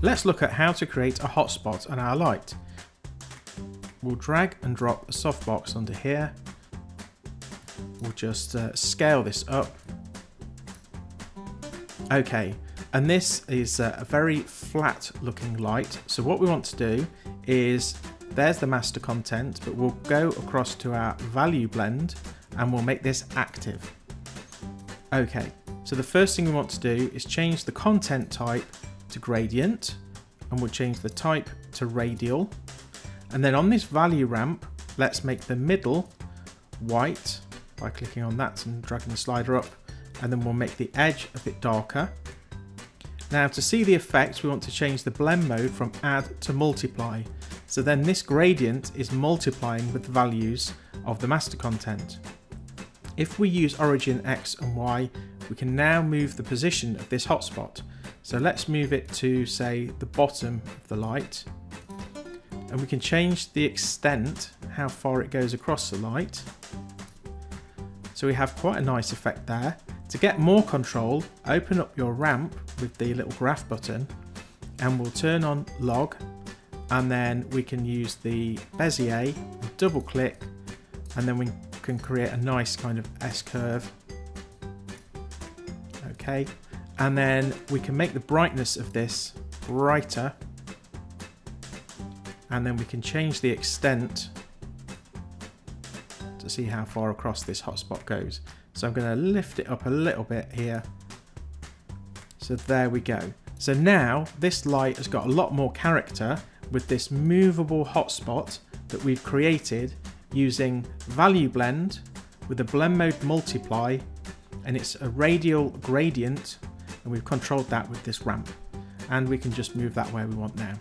Let's look at how to create a hotspot on our light. We'll drag and drop a softbox under here. We'll just uh, scale this up. Okay, and this is a very flat looking light. So what we want to do is, there's the master content, but we'll go across to our value blend and we'll make this active. Okay, so the first thing we want to do is change the content type to gradient and we'll change the type to radial. And then on this value ramp, let's make the middle white by clicking on that and dragging the slider up. And then we'll make the edge a bit darker. Now to see the effects, we want to change the blend mode from add to multiply. So then this gradient is multiplying with the values of the master content. If we use origin X and Y, we can now move the position of this hotspot. So let's move it to say the bottom of the light and we can change the extent, how far it goes across the light. So we have quite a nice effect there. To get more control, open up your ramp with the little graph button and we'll turn on log and then we can use the Bezier, double click and then we can create a nice kind of S-curve. Okay, and then we can make the brightness of this brighter and then we can change the extent to see how far across this hotspot goes. So I'm going to lift it up a little bit here. So there we go. So now this light has got a lot more character with this movable hotspot that we've created using value blend with a blend mode multiply and it's a radial gradient and we've controlled that with this ramp and we can just move that where we want now.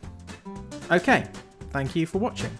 Okay, thank you for watching.